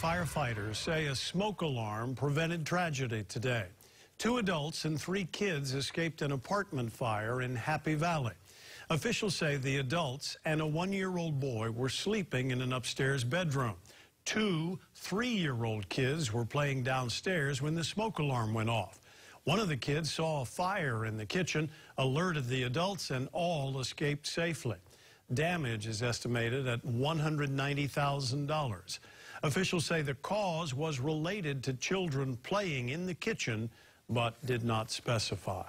firefighters say a smoke alarm prevented tragedy today. Two adults and three kids escaped an apartment fire in Happy Valley. Officials say the adults and a one-year-old boy were sleeping in an upstairs bedroom. Two three-year-old kids were playing downstairs when the smoke alarm went off. One of the kids saw a fire in the kitchen, alerted the adults, and all escaped safely. Damage is estimated at $190,000. Officials say the cause was related to children playing in the kitchen, but did not specify.